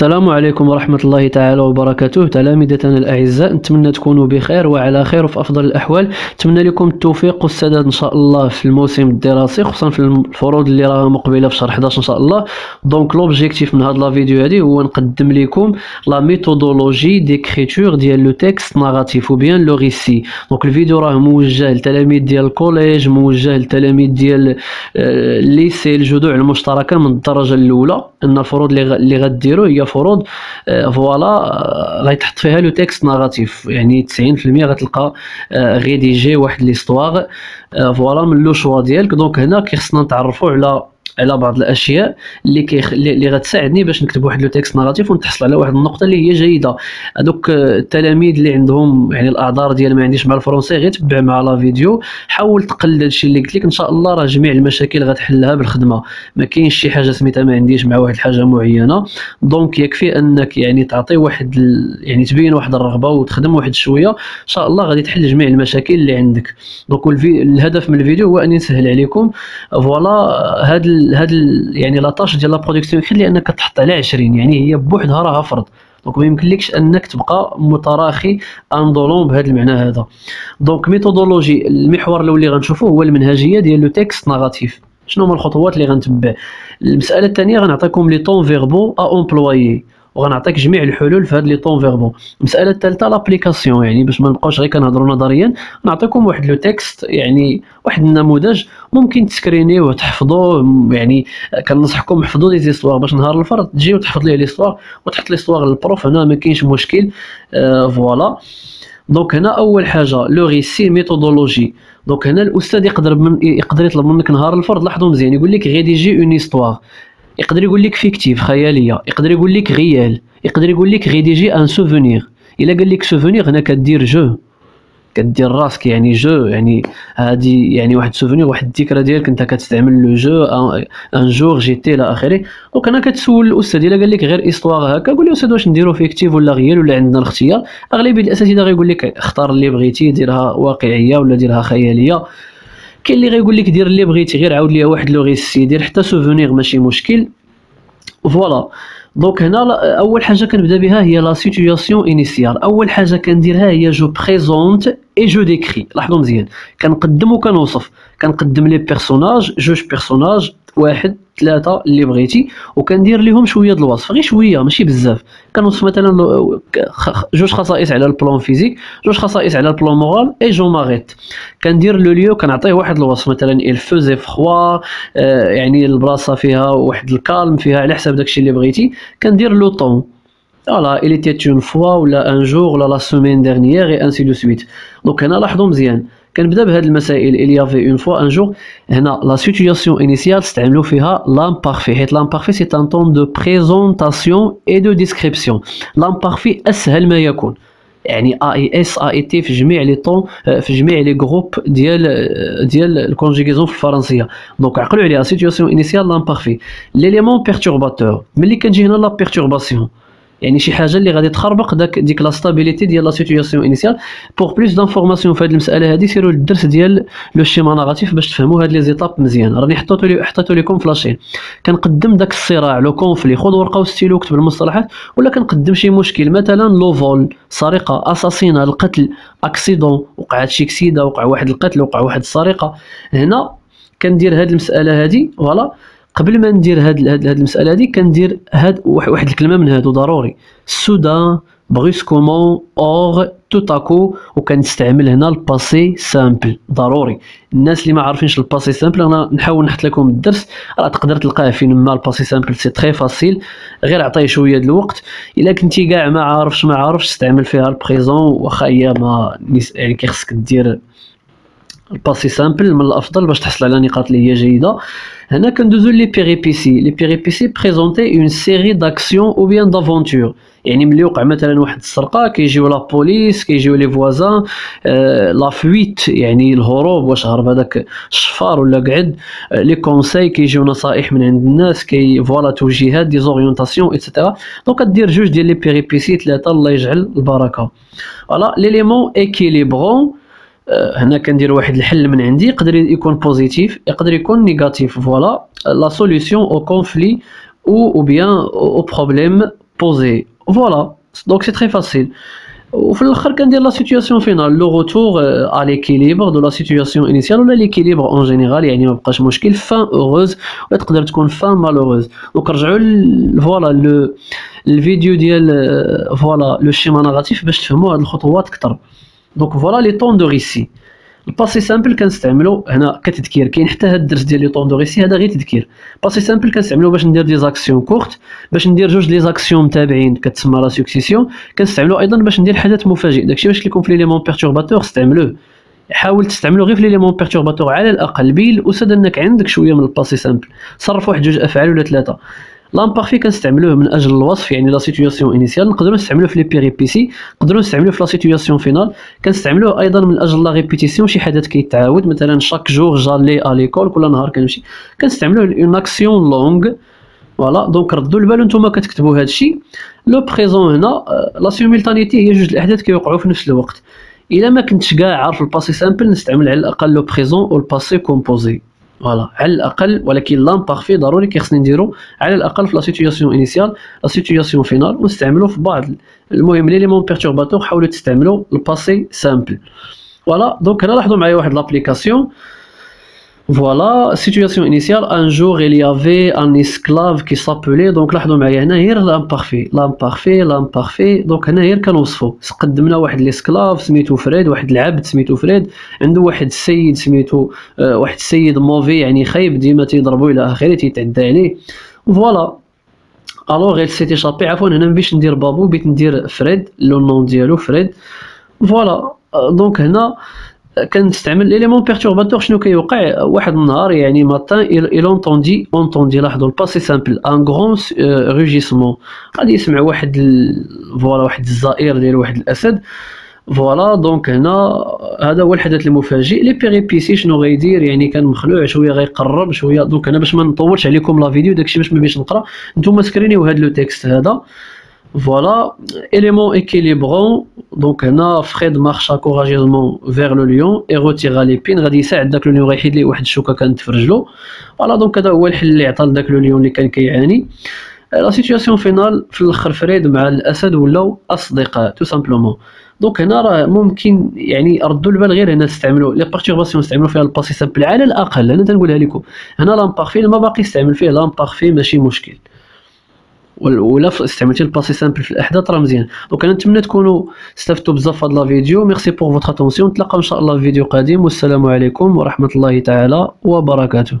السلام عليكم ورحمة الله تعالى وبركاته. تلامذتنا الأعزاء نتمنى تكونوا بخير وعلى خير وفي أفضل الأحوال. نتمنى لكم التوفيق والسداد إن شاء الله في الموسم الدراسي خصوصا في الفروض اللي راها مقبلة في شهر 11 إن شاء الله. donc l'objectif من هاد la vidéo هادي هو نقدم لكم la méthodologie d'écriture ديال le texte narratif ou bien le récit donc الفيديو راه موجه للتلاميذ ديال ال collège موجه للتلاميذ ديال ال lycée الجذوع المشتركة من الدرجة الأولى. أن الفروض اللي غديروا هي فروض voilà آه، غيتحط فيها le texte narratif يعني 90% غتلقى غيديجي آه، واحد l'histoire voilà من le choix ديالك. donc هنا كيخصنا نتعرفوا على على بعض الأشياء اللي كيخ... اللي غتساعدني باش نكتب واحد le texte narratif ونتحصل على واحد النقطة اللي هي جيدة. هذوك التلاميذ اللي عندهم يعني الأعذار ديال ما عنديش مع ال français غير تبع مع la vidéo حاول تقلد هادشي اللي قلت لك. إن شاء الله راه جميع المشاكل غتحلها بالخدمة. ما كاينش شي حاجة سميتها ما عنديش مع واحد الحاجة معينة. donc يكفي أنك يعني تعطي واحد ال... يعني تبين واحد الرغبة وتخدم واحد شوية. إن شاء الله غادي تحل جميع المشاكل اللي عندك. donc. الهدف من الفيديو هو أني نسهل عليكم. voilà هاد يعني la tâche ديال la production يخلي انك تحط على 20 يعني هي بوحدها راها فرض donc ما يمكنلكش أنك تبقى متراخي indolent بهذا المعنى هذا. donc méthodologie المحور الأول اللي غنشوفوه هو المنهجية ديال le texte narratif. شنو هما الخطوات اللي غنتبع؟ المسألة الثانية غنعطيكم les temps verbaux à employer وغنعطيك جميع الحلول في هاد les temps verbaux. المساله الثالثه l'application يعني باش ما نبقاوش غير كنهضروا نظريا نعطيكم واحد le texte يعني واحد النموذج ممكن تسكرينيه وتحفظوه يعني كنصحكم حفظوا les histoires. باش نهار الفرض تجي وتحفظ ليه l'histoire وتحط l'histoire لل prof هنا ما كاينش مشكل. آه voilà. donc هنا أول حاجة le récit méthodologie. donc هنا الأستاذ يقدر من يقدر يطلب منك نهار الفرد لاحظوا مزيان يقول لك rédigez une histoire يقدر يقول لك fictive خيالية. يقدر يقول لك réelle يقدر يقول لك rédigez un souvenir إلا قال لك souvenir هنا كدير je كدير راسك يعني je يعني هادي يعني واحد souvenir واحد الذكرى ديالك أنت كتستعمل le je un jour j'étais إلى آخره. donc أنا كتسول الأستاذ إلا قال لك غير histoire هكا قول له أستاذ واش نديرو fictive ولا réelle ولا عندنا الاختيار؟ أغلبية الأساتذة غيقول لك اختار اللي بغيتي ديرها واقعية ولا ديرها خيالية. كاين اللي غيقول لك دير اللي بغيتي غير عاود ليها واحد le récit دير حتى souvenir ماشي مشكل. voilà donc هنا أول حاجة كنبدأ بها هي la situation initiale أول حاجة كنديرها هي je présente et je décris لاحظوا مزيان. كنقدم وكنوصف. كنقدم les personnages جوج personnages واحد. ثلاثة اللي بغيتي وكندير لهم شوية د الوصف. غير شوية ماشي بزاف. كنوصف مثلا جوج خصائص على ال plan physique جوج خصائص على ال plan moral et je m'arrête كندير le lieu كنعطيه واحد الوصف. مثلا il faisait فخوا آه يعني البلاصة فيها واحد ال calme فيها على حساب داكشي اللي بغيتي. كندير le temps. voilà il une fois ولا un jour ولا la semaine dernière et ainsi de suite. donc هنا لاحظوا مزيان. كنبدا بهاد المسائل il y avait une fois un jour. هنا la situation initiale استعملوا فيها l'imparfait حيت l'imparfait c'est un temps de présentation et de description l'imparfait أسهل ما يكون. يعني a i s a i t في جميع لي طون في جميع les groupes ديال ديال ال conjugaison في الفرنسية. donc عقلوا عليها. situation initiale l'imparfait l'élément perturbateur ملي كنجي هنا؟ la perturbation يعني شي حاجة اللي غادي تخربق داك ديك la stabilité ديال la situation initiale pour plus d'informations في هذه المسألة هذه سيروا للدرس ديال le schéma narratif باش تفهموا هاد les étapes مزيان. راني حطيتو لي حطيتو لكم ف la chaîne كنقدم داك الصراع le conflit خذ ورقة وستيلو وكتب المصطلحات ولا كنقدم شي مشكل. مثلا le vol سرقة assassinat القتل accident وقعت شي كسيدة وقع واحد القتل وقع واحد السرقة. هنا كندير هاد المسألة هذه voilà. قبل ما ندير هاد هاد, هاد المسألة هادي كندير هاد واحد الكلمة من هادو ضروري. soudain brusquement ou tout à coup وكنستعمل هنا ال passé simple ضروري. الناس اللي ما عارفينش ال passé simple أنا نحاول نحط لكم الدرس. راه تقدر تلقاه فين ما ال passé simple c'est très facile غير عطيه شوية د الوقت. إلا كنتي كاع ما عارفش ما عارفش استعمل فيها ال présent واخا هي ما يعني كيخصك دير ال passé simple من الأفضل باش تحصل على نقاط اللي هي جيدة. هنا كندوزو les péripéties les péripéties présentent une série d'actions ou bien d'aventures يعني ملي وقع مثلا واحد السرقة كيجيو la police كيجيو les voisins آه la fuite يعني الهروب واش هرب هذاك الشفار ولا قعد. آه les conseils كيجيو نصائح من عند الناس كي voilà توجيهات des orientations et cetera donc كدير جوج ديال les péripéties ثلاثة الله يجعل البركة. voilà l'élément équilibrant هنا كندير واحد الحل من عندي يقدر يكون positif يقدر يكون négatif voilà la solution au conflit ou ou bien au problème posé voilà donc c'est très facile وفي الآخر كندير la situation finale le retour à l'équilibre de la situation initiale ولا l'équilibre en général يعني ما بقاش مشكل fin heureuse ولا تقدر تكون fin malheureuse donc رجعوا voilà لو الفيديو ديال voilà le schéma narratif باش تفهموا هاد الخطوات أكثر. donc voilà les temps du récit. ال passé simple كنستعملو هنا كتذكير. كاين حتى هاد الدرس ديال les temps du récit هذا غير تذكير. passé simple كنستعملو باش ندير des actions courtes باش ندير جوج les actions متابعين كتسمى la succession كنستعملو أيضا باش ندير حدث مفاجئ. داكشي باش ليكون في l'élément perturbateur استعملوه. حاول تستعملو غير في l'élément perturbateur على الأقل بين للأستاذ أنك عندك شوية من ال passé simple. صرف واحد جوج أفعال ولا ثلاثة. l'imparfait كنستعملوه من أجل الوصف يعني la situation initiale نقدروا نستعملوه في les péripéties نقدروا نستعملوه في la situation finale كنستعملوه أيضا من أجل la répétition شي حدث كيتعاود مثلا chaque jour j'allais à l'école كل نهار كنمشي كنستعملوه une action longue voilà donc ردوا البال نتوما كتكتبوا هذا الشيء le présent هنا la simultanéité هي جوج الاحداث كيوقعوا في نفس الوقت الا ما كنتش كاع عارف ال passé simple نستعمل على الاقل le présent أو ال passé composé voilà على الأقل ولكن l'imparfait ضروري كيخصني نديرو على الأقل في la situation initiale la situation finale ونستعملو في بعض المهم l'élément perturbateur حاولوا تستعملوا ال passé simple voilà donc هنا لاحظوا معايا واحد l'application Voilà, situation initiale, un jour il y avait un esclave qui s'appelait donc لاحظوا معايا هنا غير l'imparfait l'imparfait l'imparfait donc هنا غير كنوصفوا قدمنا واحد ال esclave سميتو فريد واحد العبد سميتو فريد عنده واحد السيد سميتو واحد السيد mauvais يعني خايب ديما تيضربو إلى اخره تيتعدى عليه voilà alors غير s'était échappé عفوا هنا مبيش ندير بابو بيت ندير فريد le nom ديالو فريد voilà donc هنا كنستعمل l'élément perturbateur شنو كيوقع؟ واحد النهار يعني matin il entendit entendit لاحظوا ال passé simple un grand rugissement غادي يسمع واحد voilà واحد الزائر ديال واحد الأسد. voilà donc هنا هذا هو الحدث المفاجئ. les péripéties شنو غيدير؟ يعني كان مخلوع شوية غيقرب شوية. donc أنا باش ما نطولش عليكم la vidéo داكشي باش ما بيش نقرأ. نتوما سكرينيو هذا le texte هذا. Voilà, élément équilibrant. Donc, هنا Fred marcha courageusement vers le lion et retira l'épine. غادي يساعد داك le غيحيد ليه واحد الشوكه كانت في رجلو. voilà donc هذا هو الحل اللي عطى لذاك le lion اللي كان كيعاني. la situation finale في الآخر فريد مع الاسد ولاو اصدقاء tout simplement donc هنا راه ممكن يعني ردوا البال غير هنا تستعملوا les perturbations استعملوا فيها ال passé simple على الاقل أنا تنقولها لكم هنا l'imparfait ما باقي استعمل فيه l'imparfait ماشي مشكل ولا استعملتي ال passé simple في الأحداث راه مزيان. donc أنا نتمنى تكونوا استفدتوا بزاف هاد la vidéo. merci pour votre attention نتلاقاو إن شاء الله في فيديو قادم. والسلام عليكم ورحمة الله تعالى وبركاته.